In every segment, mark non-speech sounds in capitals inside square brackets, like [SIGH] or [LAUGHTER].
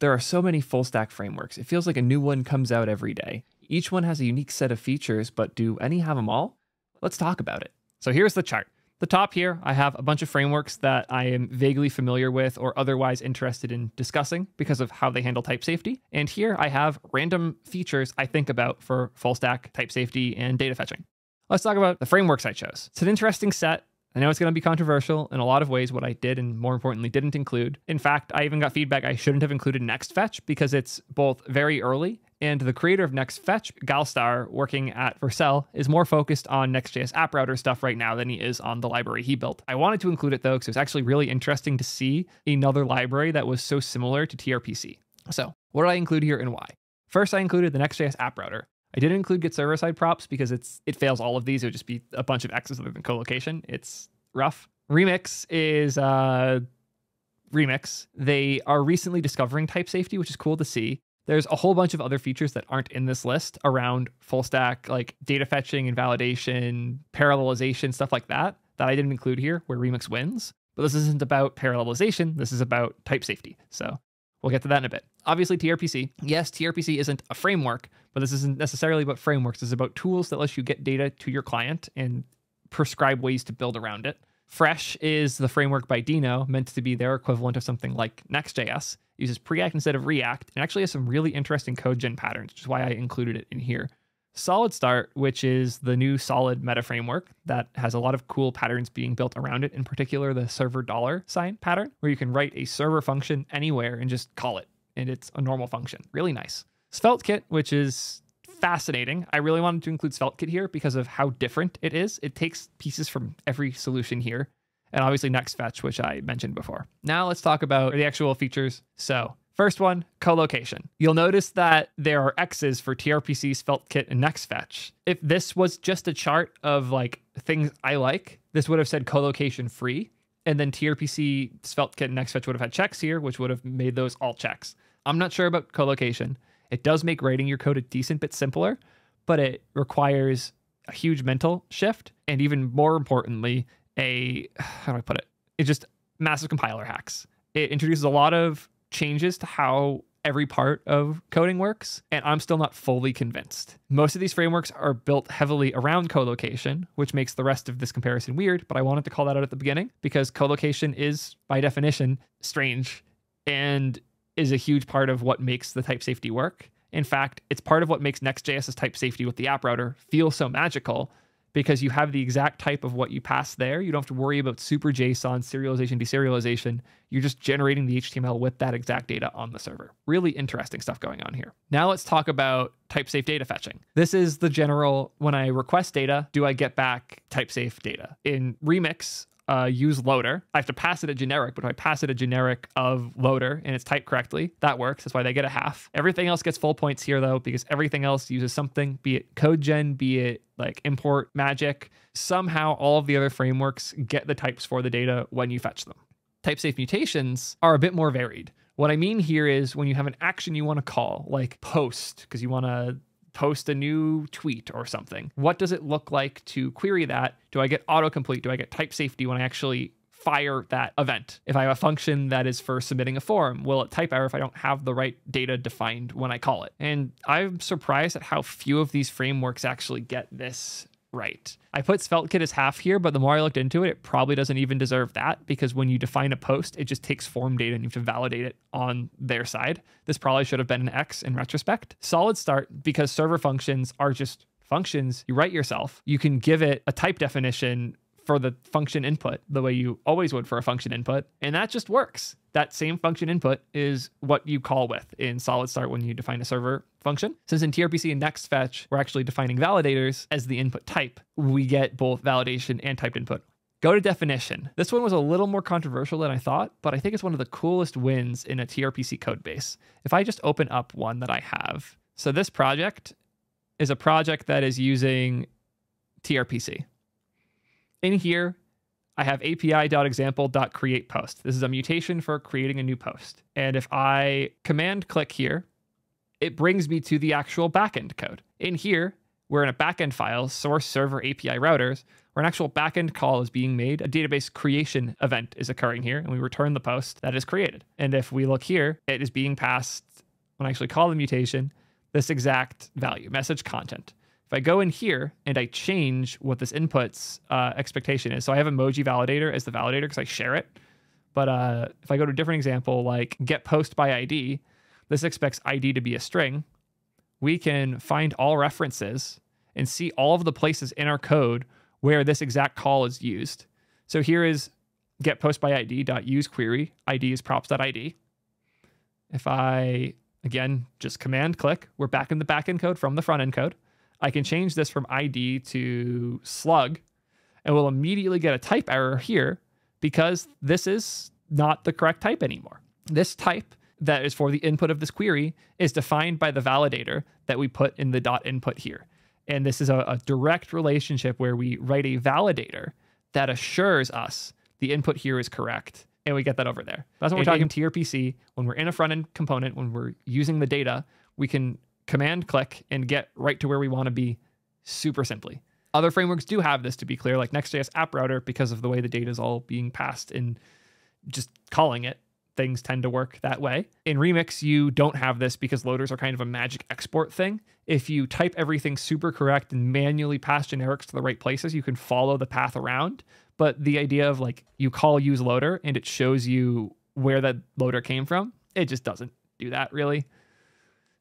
There are so many full stack frameworks. It feels like a new one comes out every day. Each one has a unique set of features, but do any have them all? Let's talk about it. So here's the chart. The top here, I have a bunch of frameworks that I am vaguely familiar with or otherwise interested in discussing because of how they handle type safety. And here I have random features I think about for full stack type safety and data fetching. Let's talk about the frameworks I chose. It's an interesting set. I know it's going to be controversial in a lot of ways what I did and more importantly didn't include. In fact, I even got feedback I shouldn't have included Next Fetch because it's both very early and the creator of NextFetch, Galstar, working at Vercel, is more focused on Next.js app router stuff right now than he is on the library he built. I wanted to include it though, because it was actually really interesting to see another library that was so similar to TRPC. So, what did I include here and why? First, I included the Next.js app router. I didn't include get server side props because it's it fails all of these. It would just be a bunch of X's other than colocation. It's rough. Remix is uh Remix. They are recently discovering type safety, which is cool to see. There's a whole bunch of other features that aren't in this list around full stack, like data fetching and validation, parallelization, stuff like that, that I didn't include here, where Remix wins. But this isn't about parallelization. This is about type safety. So we'll get to that in a bit. Obviously, TRPC. Yes, TRPC isn't a framework, but this isn't necessarily about frameworks. It's about tools that let you get data to your client and prescribe ways to build around it. Fresh is the framework by Deno, meant to be their equivalent of something like Next.js uses Preact instead of React, and actually has some really interesting code gen patterns, which is why I included it in here. Solid Start, which is the new solid meta framework that has a lot of cool patterns being built around it, in particular the server dollar sign pattern, where you can write a server function anywhere and just call it, and it's a normal function. Really nice. SvelteKit, which is fascinating. I really wanted to include SvelteKit here because of how different it is. It takes pieces from every solution here and obviously NextFetch, which I mentioned before. Now let's talk about the actual features. So First one, colocation. You'll notice that there are X's for TRPC, SvelteKit, and NextFetch. If this was just a chart of like things I like, this would have said colocation free. And then TRPC, SvelteKit, and NextFetch would have had checks here, which would have made those all checks. I'm not sure about colocation. It does make writing your code a decent bit simpler, but it requires a huge mental shift. And even more importantly, a how do I put it? It's just massive compiler hacks. It introduces a lot of changes to how every part of coding works, and I'm still not fully convinced. Most of these frameworks are built heavily around colocation, which makes the rest of this comparison weird, but I wanted to call that out at the beginning because colocation is, by definition, strange and is a huge part of what makes the type safety work. In fact, it's part of what makes Next.js's type safety with the app router feel so magical because you have the exact type of what you pass there. You don't have to worry about super JSON, serialization, deserialization. You're just generating the HTML with that exact data on the server. Really interesting stuff going on here. Now let's talk about type safe data fetching. This is the general when I request data, do I get back type safe data? In Remix, uh, use loader. I have to pass it a generic, but if I pass it a generic of loader and it's typed correctly, that works. That's why they get a half. Everything else gets full points here though, because everything else uses something, be it code gen, be it like import magic. Somehow all of the other frameworks get the types for the data when you fetch them. Type safe mutations are a bit more varied. What I mean here is when you have an action you want to call, like post, because you want to post a new tweet or something. What does it look like to query that? Do I get autocomplete? Do I get type safety when I actually fire that event? If I have a function that is for submitting a form, will it type error if I don't have the right data defined when I call it? And I'm surprised at how few of these frameworks actually get this right. I put SvelteKit as half here, but the more I looked into it, it probably doesn't even deserve that because when you define a post, it just takes form data and you have to validate it on their side. This probably should have been an X in retrospect. Solid start because server functions are just functions you write yourself. You can give it a type definition for the function input the way you always would for a function input, and that just works. That same function input is what you call with in solid start when you define a server function. Since in TRPC and next fetch, we're actually defining validators as the input type, we get both validation and typed input. Go to definition. This one was a little more controversial than I thought, but I think it's one of the coolest wins in a TRPC code base. If I just open up one that I have, so this project is a project that is using TRPC. In here, I have api.example.create post. This is a mutation for creating a new post. And if I command click here, it brings me to the actual backend code. In here, we're in a backend file, source server API routers. where an actual backend call is being made, a database creation event is occurring here, and we return the post that is created. And if we look here, it is being passed, when I actually call the mutation, this exact value, message content. If I go in here and I change what this input's uh, expectation is, so I have emoji validator as the validator because I share it. But uh, if I go to a different example, like get post by ID, this expects ID to be a string. We can find all references and see all of the places in our code where this exact call is used. So here is get post by ID dot use query. ID is props.id. If I again just command click, we're back in the backend code from the front end code. I can change this from ID to slug, and we'll immediately get a type error here because this is not the correct type anymore. This type that is for the input of this query is defined by the validator that we put in the dot input here. And this is a, a direct relationship where we write a validator that assures us the input here is correct. And we get that over there. That's what we're talking to TRPC. When we're in a front end component, when we're using the data, we can command click and get right to where we want to be super simply. Other frameworks do have this to be clear, like Next.js App Router, because of the way the data is all being passed and just calling it. Things tend to work that way. In Remix, you don't have this because loaders are kind of a magic export thing. If you type everything super correct and manually pass generics to the right places, you can follow the path around. But the idea of like you call use loader and it shows you where that loader came from, it just doesn't do that really.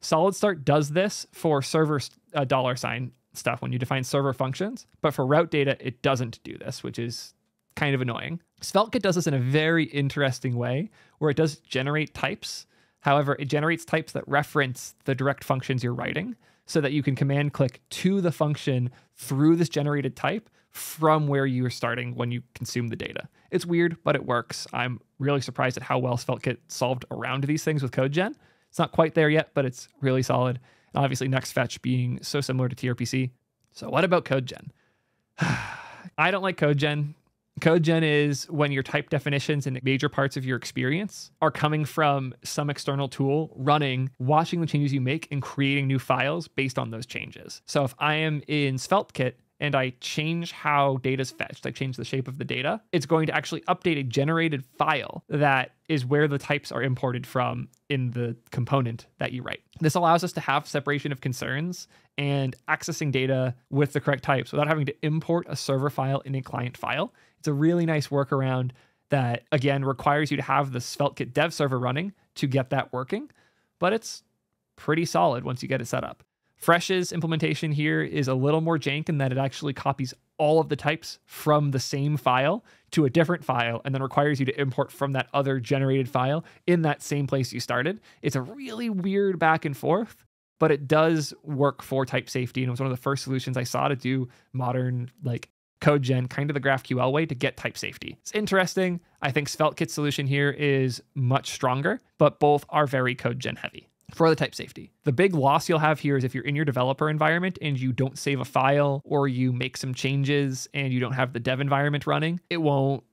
Solid Start does this for server uh, dollar sign stuff when you define server functions, but for route data, it doesn't do this, which is kind of annoying. SvelteKit does this in a very interesting way where it does generate types. However, it generates types that reference the direct functions you're writing so that you can command click to the function through this generated type from where you are starting when you consume the data. It's weird, but it works. I'm really surprised at how well SvelteKit solved around these things with CodeGen. It's not quite there yet, but it's really solid. And obviously, next fetch being so similar to TRPC. So, what about CodeGen? [SIGHS] I don't like CodeGen. CodeGen is when your type definitions and major parts of your experience are coming from some external tool running, watching the changes you make, and creating new files based on those changes. So if I am in SvelteKit and I change how data is fetched, I change the shape of the data, it's going to actually update a generated file that is where the types are imported from in the component that you write. This allows us to have separation of concerns and accessing data with the correct types without having to import a server file in a client file. It's a really nice workaround that, again, requires you to have the SvelteKit dev server running to get that working, but it's pretty solid once you get it set up. Fresh's implementation here is a little more jank in that it actually copies all of the types from the same file to a different file and then requires you to import from that other generated file in that same place you started. It's a really weird back and forth, but it does work for type safety. And it was one of the first solutions I saw to do modern like code gen, kind of the GraphQL way to get type safety. It's interesting. I think SvelteKit's solution here is much stronger, but both are very code gen heavy for the type safety. The big loss you'll have here is if you're in your developer environment and you don't save a file or you make some changes and you don't have the dev environment running, it won't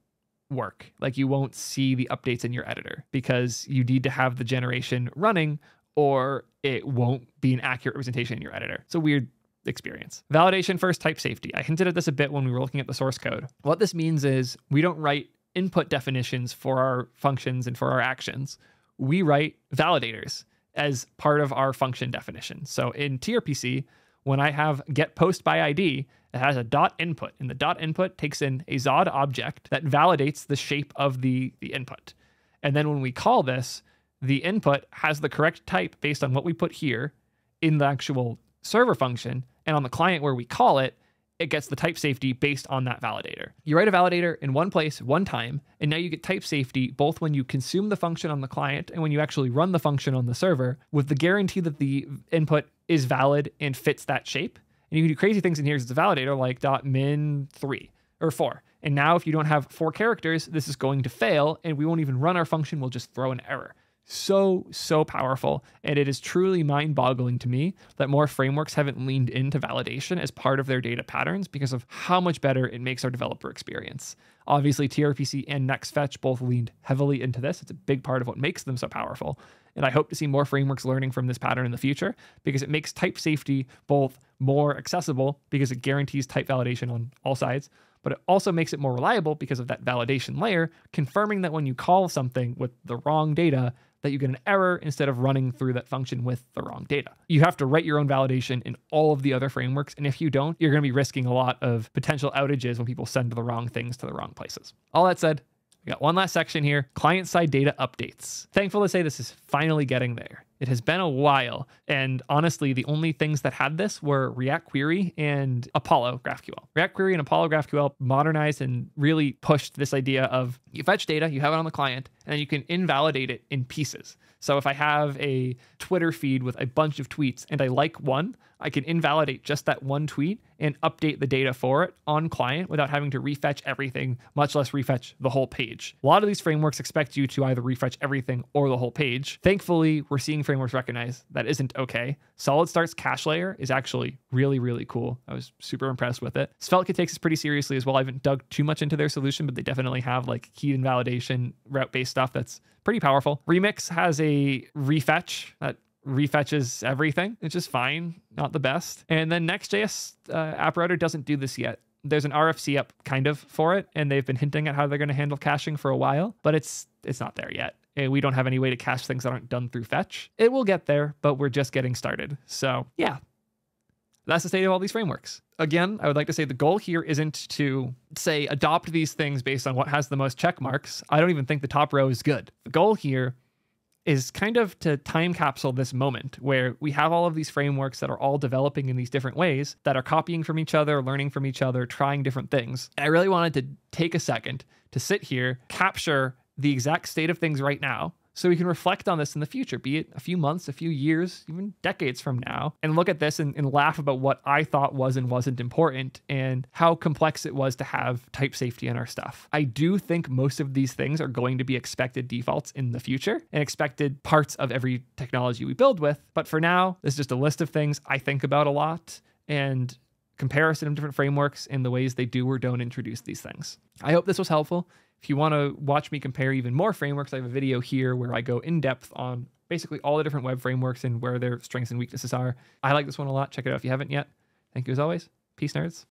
work. Like you won't see the updates in your editor because you need to have the generation running or it won't be an accurate representation in your editor. It's a weird experience. Validation first, type safety. I hinted at this a bit when we were looking at the source code. What this means is we don't write input definitions for our functions and for our actions. We write validators as part of our function definition. So in TRPC, when I have get post by ID, it has a dot input, and the dot input takes in a Zod object that validates the shape of the, the input. And then when we call this, the input has the correct type based on what we put here in the actual server function. And on the client where we call it, it gets the type safety based on that validator. You write a validator in one place, one time, and now you get type safety both when you consume the function on the client and when you actually run the function on the server with the guarantee that the input is valid and fits that shape. And you can do crazy things in here as a validator like min three or four. And now if you don't have four characters, this is going to fail and we won't even run our function. We'll just throw an error so, so powerful. And it is truly mind boggling to me that more frameworks haven't leaned into validation as part of their data patterns because of how much better it makes our developer experience. Obviously, TRPC and NextFetch both leaned heavily into this. It's a big part of what makes them so powerful. And I hope to see more frameworks learning from this pattern in the future because it makes type safety both more accessible because it guarantees type validation on all sides, but it also makes it more reliable because of that validation layer, confirming that when you call something with the wrong data, that you get an error instead of running through that function with the wrong data. You have to write your own validation in all of the other frameworks. And if you don't, you're going to be risking a lot of potential outages when people send the wrong things to the wrong places. All that said, we got one last section here client side data updates. Thankful to say this is finally getting there. It has been a while. And honestly, the only things that had this were React Query and Apollo GraphQL. React Query and Apollo GraphQL modernized and really pushed this idea of you fetch data, you have it on the client, and then you can invalidate it in pieces. So if I have a Twitter feed with a bunch of tweets and I like one, I can invalidate just that one tweet and update the data for it on client without having to refetch everything, much less refetch the whole page. A lot of these frameworks expect you to either refetch everything or the whole page. Thankfully, we're seeing frameworks recognize that isn't okay. Solid Start's cache layer is actually really, really cool. I was super impressed with it. Svelte takes this pretty seriously as well. I haven't dug too much into their solution, but they definitely have like key invalidation route based stuff that's pretty powerful. Remix has a refetch that refetches everything, It's just fine, not the best. And then Next.js uh, app router doesn't do this yet. There's an RFC up kind of for it, and they've been hinting at how they're going to handle caching for a while, but it's it's not there yet. And we don't have any way to cache things that aren't done through fetch. It will get there, but we're just getting started. So yeah, that's the state of all these frameworks. Again, I would like to say the goal here isn't to say adopt these things based on what has the most check marks. I don't even think the top row is good. The goal here is kind of to time capsule this moment where we have all of these frameworks that are all developing in these different ways that are copying from each other, learning from each other, trying different things. And I really wanted to take a second to sit here, capture the exact state of things right now, so we can reflect on this in the future, be it a few months, a few years, even decades from now, and look at this and, and, laugh about what I thought was and wasn't important and how complex it was to have type safety in our stuff. I do think most of these things are going to be expected defaults in the future and expected parts of every technology we build with. But for now, this is just a list of things I think about a lot and comparison of different frameworks and the ways they do or don't introduce these things. I hope this was helpful. If you want to watch me compare even more frameworks, I have a video here where I go in depth on basically all the different web frameworks and where their strengths and weaknesses are. I like this one a lot. Check it out if you haven't yet. Thank you as always. Peace, nerds.